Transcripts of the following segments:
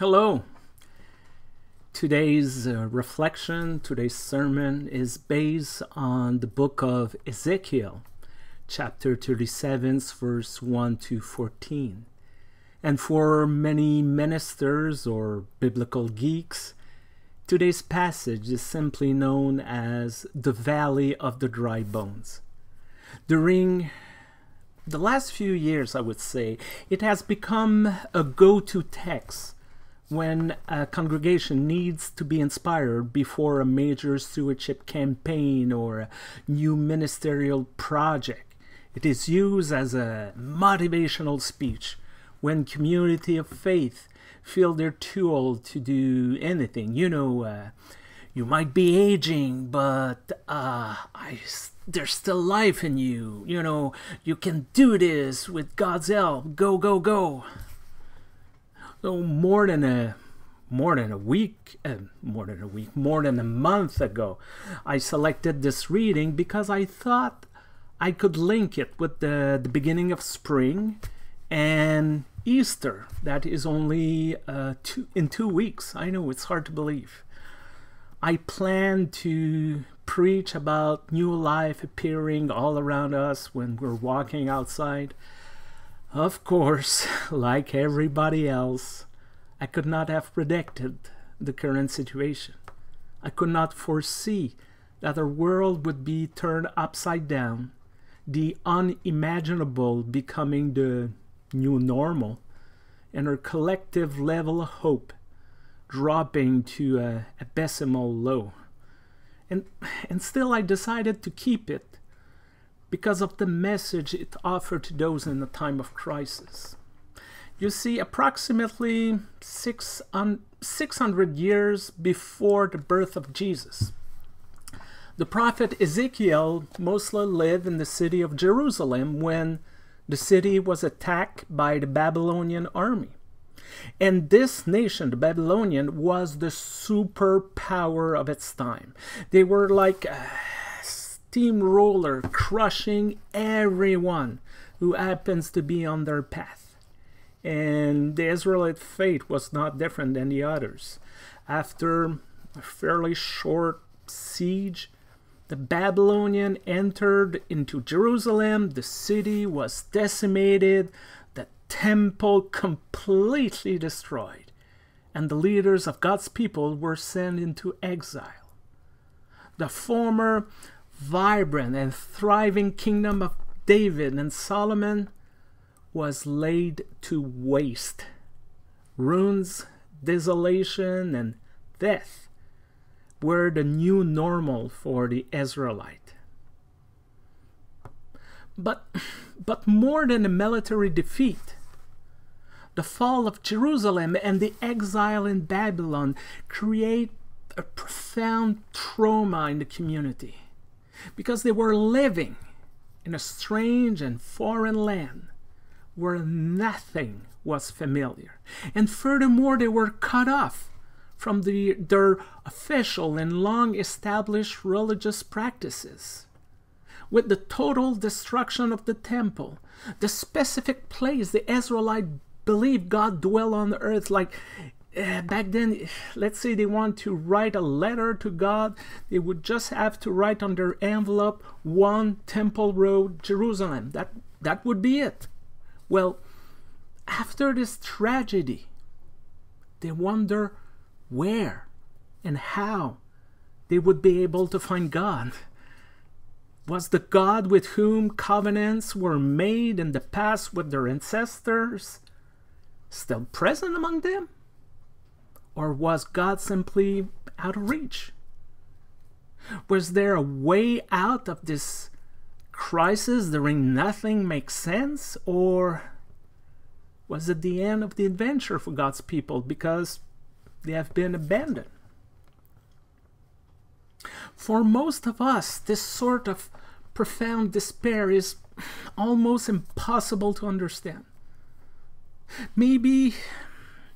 Hello. Today's uh, reflection, today's sermon is based on the book of Ezekiel, chapter 37, verse 1 to 14. And for many ministers or biblical geeks, today's passage is simply known as the Valley of the Dry Bones. During the last few years, I would say, it has become a go to text when a congregation needs to be inspired before a major stewardship campaign or a new ministerial project. It is used as a motivational speech when community of faith feel they're too old to do anything. You know, uh, you might be aging, but uh, I, there's still life in you. You know, you can do this with God's help. Go, go, go. So more than a more than a week, uh, more than a week, more than a month ago, I selected this reading because I thought I could link it with the, the beginning of spring and Easter. That is only uh, two, in two weeks. I know it's hard to believe. I plan to preach about new life appearing all around us when we're walking outside. Of course, like everybody else, I could not have predicted the current situation. I could not foresee that our world would be turned upside down, the unimaginable becoming the new normal, and our collective level of hope dropping to a, abysmal low. And, and still, I decided to keep it because of the message it offered to those in a time of crisis. You see, approximately 600 years before the birth of Jesus, the prophet Ezekiel mostly lived in the city of Jerusalem when the city was attacked by the Babylonian army. And this nation, the Babylonian, was the superpower of its time. They were like a steamroller crushing everyone who happens to be on their path. And the Israelite fate was not different than the others. After a fairly short siege, the Babylonian entered into Jerusalem. The city was decimated the temple completely destroyed, and the leaders of God's people were sent into exile. The former vibrant and thriving kingdom of David and Solomon was laid to waste. Ruins, desolation, and death were the new normal for the Israelite. But, but more than a military defeat, the fall of Jerusalem and the exile in Babylon create a profound trauma in the community because they were living in a strange and foreign land where nothing was familiar. And furthermore, they were cut off from the, their official and long established religious practices. With the total destruction of the temple, the specific place the Israelite believed God dwell on the earth like uh, back then let's say they want to write a letter to God they would just have to write on their envelope one temple road Jerusalem. That that would be it. Well after this tragedy they wonder where and how they would be able to find God. Was the God with whom covenants were made in the past with their ancestors still present among them? Or was God simply out of reach? Was there a way out of this crisis during nothing makes sense? Or was it the end of the adventure for God's people because they have been abandoned? For most of us, this sort of profound despair is almost impossible to understand. Maybe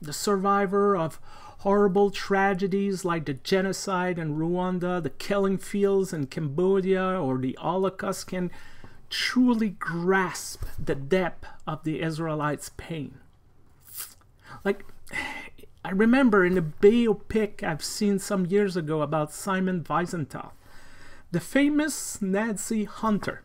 the survivor of horrible tragedies like the genocide in Rwanda, the killing fields in Cambodia, or the Holocaust can truly grasp the depth of the Israelites' pain. Like, I remember in a biopic I've seen some years ago about Simon Wiesenthal, the famous Nazi hunter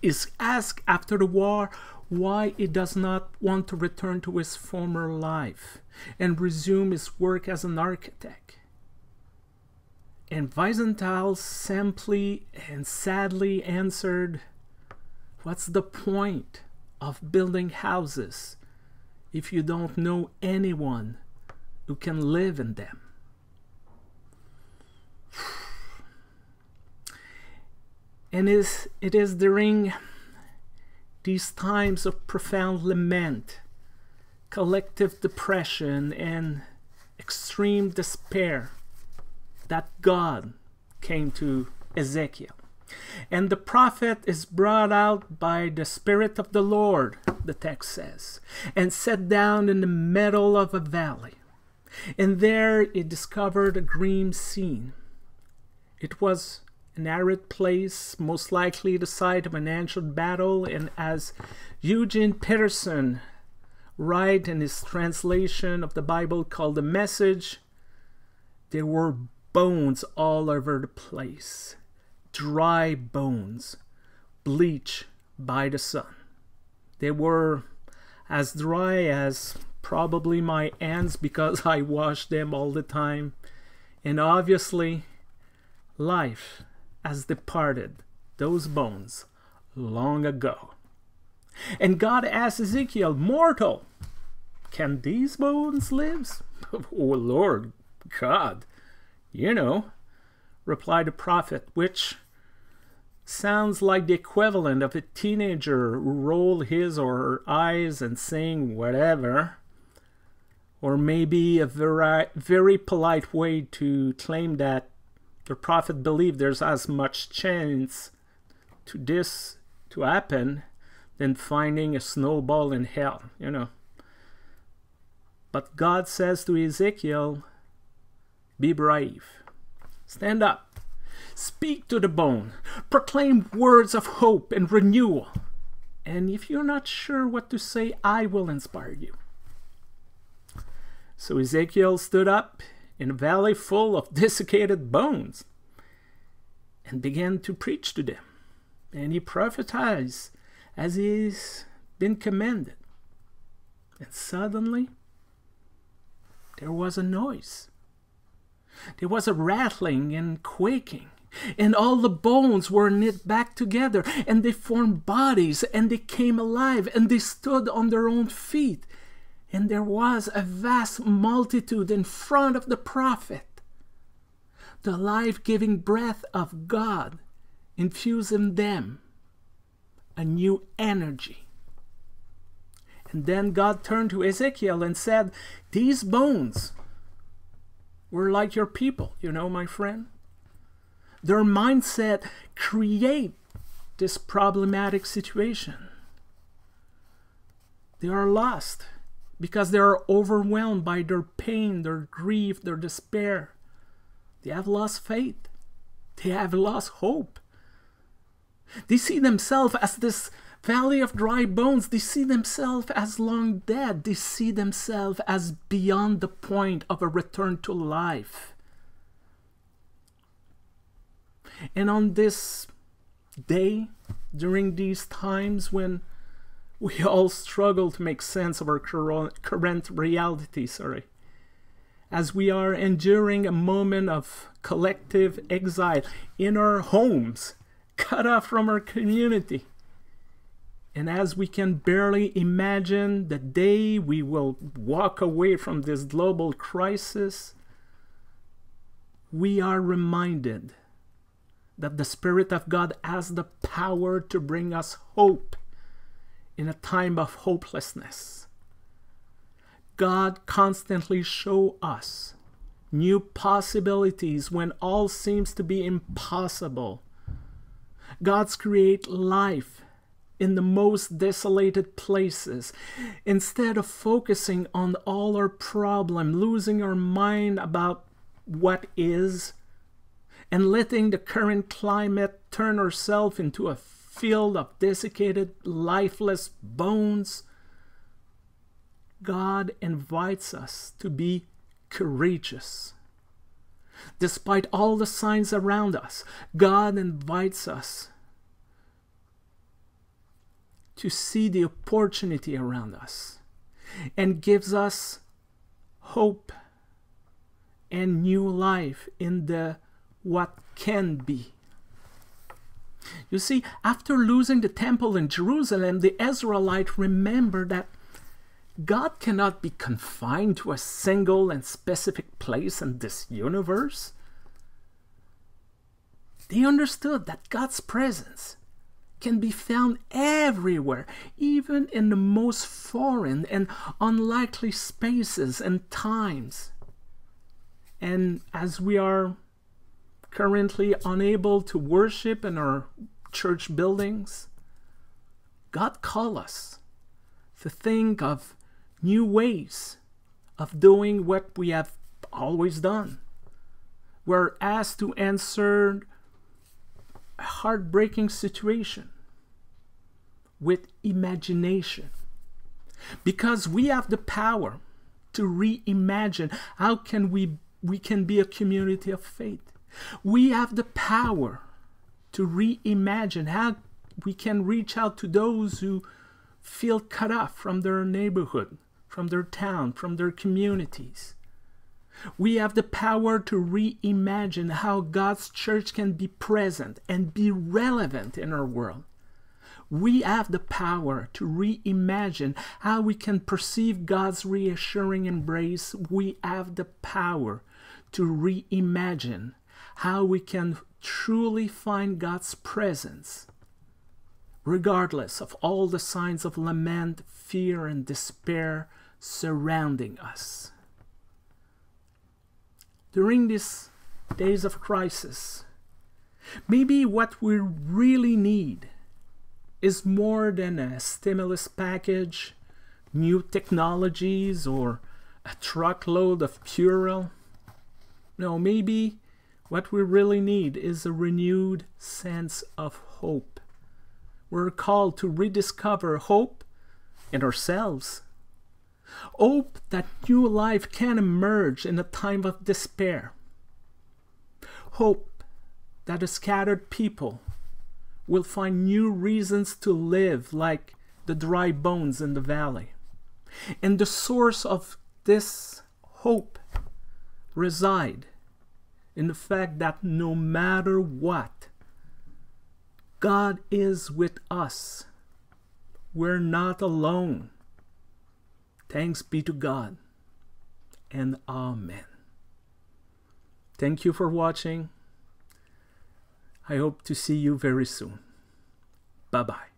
is asked after the war why he does not want to return to his former life and resume his work as an architect. And Wiesenthal simply and sadly answered, What's the point of building houses if you don't know anyone who can live in them? And is, it is during these times of profound lament, collective depression, and extreme despair that God came to Ezekiel. And the prophet is brought out by the Spirit of the Lord, the text says, and set down in the middle of a valley. And there he discovered a grim scene. It was an arid place, most likely the site of an ancient battle, and as Eugene Peterson writes in his translation of the Bible called The Message, there were bones all over the place, dry bones, bleached by the sun. They were as dry as probably my hands because I wash them all the time. And obviously, life has departed those bones long ago. And God asked Ezekiel, Mortal, can these bones live? oh, Lord God, you know, replied the prophet, which sounds like the equivalent of a teenager who rolled his or her eyes and saying whatever, or maybe a very, very polite way to claim that the prophet believed there's as much chance to this to happen than finding a snowball in hell, you know. But God says to Ezekiel, Be brave, stand up, speak to the bone, proclaim words of hope and renewal. And if you're not sure what to say, I will inspire you. So Ezekiel stood up in a valley full of desiccated bones and began to preach to them. And he prophesied as he's been commanded. And suddenly, there was a noise. There was a rattling and quaking, and all the bones were knit back together, and they formed bodies, and they came alive, and they stood on their own feet. And there was a vast multitude in front of the prophet. The life giving breath of God infused in them a new energy. And then God turned to Ezekiel and said, These bones were like your people, you know, my friend. Their mindset create this problematic situation. They are lost because they are overwhelmed by their pain, their grief, their despair. They have lost faith. They have lost hope. They see themselves as this valley of dry bones. They see themselves as long dead. They see themselves as beyond the point of a return to life. And on this day, during these times when we all struggle to make sense of our current reality, sorry. As we are enduring a moment of collective exile in our homes, cut off from our community. And as we can barely imagine the day we will walk away from this global crisis, we are reminded that the Spirit of God has the power to bring us hope in a time of hopelessness. God constantly show us new possibilities when all seems to be impossible. God's create life in the most desolated places. Instead of focusing on all our problem, losing our mind about what is, and letting the current climate turn ourselves into a field of desiccated, lifeless bones, God invites us to be courageous. Despite all the signs around us, God invites us to see the opportunity around us and gives us hope and new life in the what can be. You see, after losing the temple in Jerusalem, the Israelites remember that God cannot be confined to a single and specific place in this universe. They understood that God's presence can be found everywhere, even in the most foreign and unlikely spaces and times. And as we are currently unable to worship in our church buildings, God call us to think of new ways of doing what we have always done. We're asked to answer a heartbreaking situation with imagination. Because we have the power to reimagine how can we we can be a community of faith. We have the power to reimagine how we can reach out to those who feel cut off from their neighborhood from their town from their communities we have the power to reimagine how God's church can be present and be relevant in our world we have the power to reimagine how we can perceive God's reassuring embrace. We have the power to reimagine how we can truly find God's presence, regardless of all the signs of lament, fear, and despair surrounding us. During these days of crisis, maybe what we really need is more than a stimulus package, new technologies, or a truckload of Purell. No, maybe what we really need is a renewed sense of hope. We're called to rediscover hope in ourselves. Hope that new life can emerge in a time of despair. Hope that a scattered people will find new reasons to live like the dry bones in the valley. And the source of this hope reside in the fact that no matter what, God is with us. We're not alone. Thanks be to God and Amen. Thank you for watching. I hope to see you very soon. Bye bye.